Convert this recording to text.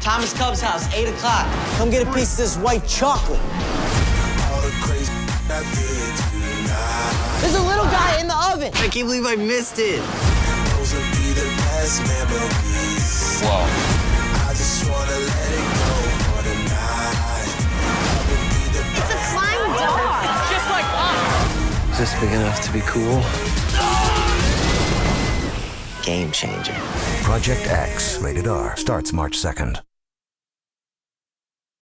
Thomas Kub's house, 8 o'clock. Come get a piece of this white chocolate. There's a little guy in the oven. I can't believe I missed it. Whoa. It's a flying dog. Just like us. Is this big enough to be cool? Game changer. Project X, rated R, starts March 2nd.